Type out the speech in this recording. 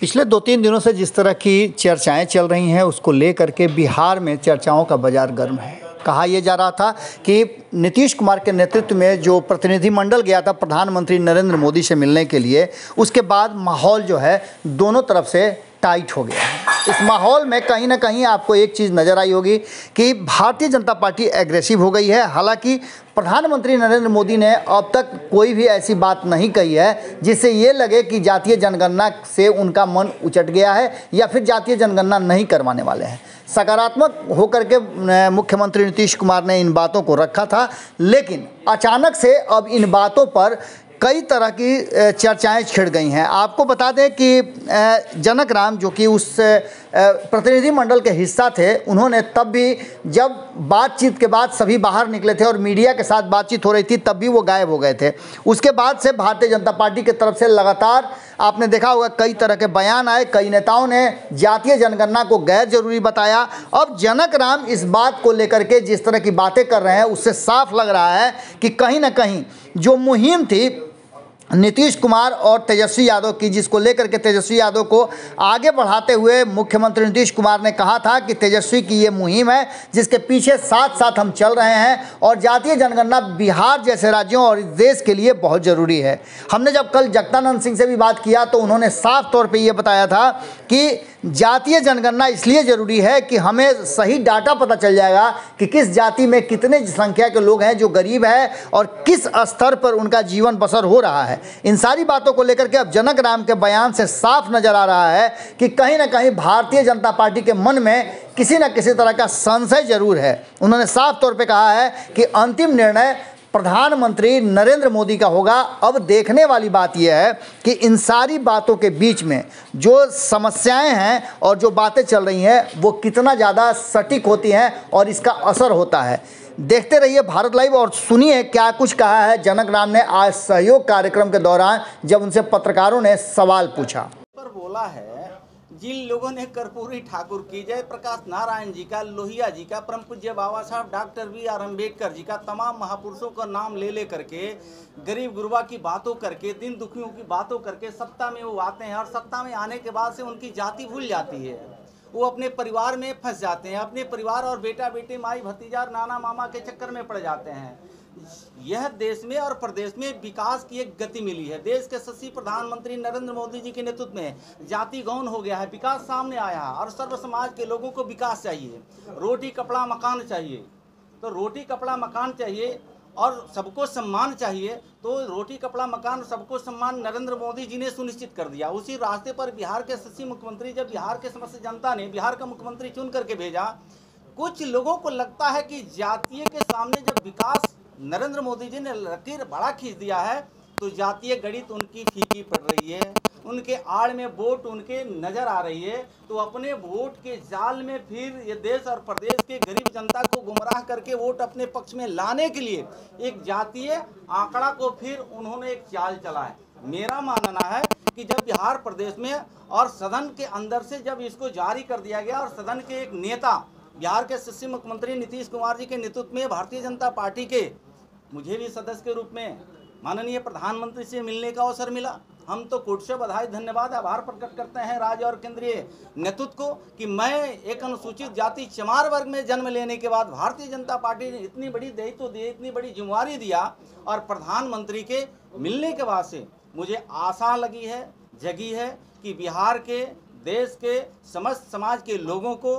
पिछले दो तीन दिनों से जिस तरह की चर्चाएँ चल रही हैं, उसको लेकर के बिहार में चर्चाओं का बाज़ार गर्म है। कहा यह जा रहा था कि नीतीश कुमार के नेतृत्व में जो प्रतिनिधिमंडल गया था प्रधानमंत्री नरेंद्र मोदी से मिलने के लिए, उसके बाद माहौल जो है, दोनों तरफ़ से टाइट हो गया है। इस माहौल में कहीं ना कहीं आपको एक चीज़ नज़र आई होगी कि भारतीय जनता पार्टी एग्रेसिव हो गई है। हालाँकि प्रधानमंत्री नरेंद्र मोदी ने अब तक कोई भी ऐसी बात नहीं कही है, जिससे ये लगे कि जातीय जनगणना से उनका मन उचट गया है या फिर जातीय जनगणना नहीं करवाने वाले हैं। सकारात्मक होकर के मुख्यमंत्री नीतीश कुमार ने इन बातों को रखा था, लेकिन अचानक से अब इन बातों पर कई तरह की चर्चाएँ छिड़ गई हैं। आपको बता दें कि जनक राम जो कि उस प्रतिनिधिमंडल के हिस्सा थे, उन्होंने तब भी जब बातचीत के बाद सभी बाहर निकले थे और मीडिया के साथ बातचीत हो रही थी, तब भी वो गायब हो गए थे। उसके बाद से भारतीय जनता पार्टी की तरफ़ से लगातार, आपने देखा होगा, कई तरह के बयान आए, कई नेताओं ने जातीय जनगणना को गैर ज़रूरी बताया। अब जनक राम इस बात को लेकर के जिस तरह की बातें कर रहे हैं, उससे साफ़ लग रहा है कि कहीं ना कहीं जो मुहिम थी नीतीश कुमार और तेजस्वी यादव की, जिसको लेकर के तेजस्वी यादव को आगे बढ़ाते हुए मुख्यमंत्री नीतीश कुमार ने कहा था कि तेजस्वी की ये मुहिम है, जिसके पीछे साथ साथ हम चल रहे हैं और जातीय जनगणना बिहार जैसे राज्यों और इस देश के लिए बहुत ज़रूरी है। हमने जब कल जगदानंद सिंह से भी बात किया तो उन्होंने साफ़ तौर पर ये बताया था कि जातीय जनगणना इसलिए ज़रूरी है कि हमें सही डाटा पता चल जाएगा कि किस जाति में कितने संख्या के लोग हैं जो गरीब है और किस स्तर पर उनका जीवन बसर हो रहा है। इन सारी बातों को लेकर के अब जनक राम के बयान से साफ़ नज़र आ रहा है कि कहीं ना कहीं भारतीय जनता पार्टी के मन में किसी न किसी तरह का संशय ज़रूर है। उन्होंने साफ़ तौर पर कहा है कि अंतिम निर्णय प्रधानमंत्री नरेंद्र मोदी का होगा। अब देखने वाली बात यह है कि इन सारी बातों के बीच में जो समस्याएँ हैं और जो बातें चल रही हैं, वो कितना ज़्यादा सटीक होती हैं और इसका असर होता है। देखते रहिए भारत लाइव और सुनिए क्या कुछ कहा है जनक राम ने आज सहयोग कार्यक्रम के दौरान जब उनसे पत्रकारों ने सवाल पूछा। पर बोला है जिन लोगों ने कर्पूरी ठाकुर की जय, प्रकाश नारायण जी का, लोहिया जी का, परम पूज्य Baba Saheb, doctor B R Ambedkar ji का, तमाम महापुरुषों का नाम ले ले करके, गरीब गुरबा की बातों करके, दिन दुखियों की बातों करके सत्ता में वो आते हैं और सत्ता में आने के बाद से उनकी जाति भूल जाती है। वो अपने परिवार में फंस जाते हैं, अपने परिवार और बेटा बेटी माई भतीजा और नाना मामा के चक्कर में पड़ जाते हैं। यह देश में और प्रदेश में विकास की एक गति मिली है। देश के सशी प्रधानमंत्री नरेंद्र मोदी जी के नेतृत्व में जाति गौन हो गया है, विकास सामने आया है और सर्व समाज के लोगों को विकास चाहिए। रोटी, कपड़ा, मकान चाहिए। तो रोटी, कपड़ा, मकान चाहिए और सबको सम्मान चाहिए तो रोटी, कपड़ा, मकान, सबको सम्मान नरेंद्र मोदी जी ने सुनिश्चित कर दिया। उसी रास्ते पर बिहार के सची मुख्यमंत्री जब बिहार के समस्त जनता ने बिहार का मुख्यमंत्री चुन करके भेजा, कुछ लोगों को लगता है कि जातीय के सामने जब विकास नरेंद्र मोदी जी ने लकीर बड़ा खींच दिया है तो जातीय गणित उनकी फीकी पड़ रही है। उनके आड़ में वोट उनके नज़र आ रही है। तो अपने वोट के जाल में फिर ये देश और प्रदेश के गरीब जनता को गुमराह करके वोट अपने पक्ष में लाने के लिए एक जातीय आंकड़ा को फिर उन्होंने एक चाल चला मेरा मानना है कि जब बिहार प्रदेश में और सदन के अंदर से जब इसको जारी कर दिया गया और सदन के एक नेता, बिहार के शिष्य मुख्यमंत्री नीतीश कुमार जी के नेतृत्व में भारतीय जनता पार्टी के, मुझे भी सदस्य के रूप में माननीय प्रधानमंत्री से मिलने का अवसर मिला। हम तो कुट से बधाई, धन्यवाद, आभार प्रकट करते हैं राज्य और केंद्रीय नेतृत्व को कि मैं एक अनुसूचित जाति चमार वर्ग में जन्म लेने के बाद भारतीय जनता पार्टी ने इतनी बड़ी दायित्व दिए इतनी बड़ी जिम्मेवारी दिया और प्रधानमंत्री के मिलने के बाद से मुझे आशा लगी है, जगी है कि बिहार के, देश के, समस्त समाज के लोगों को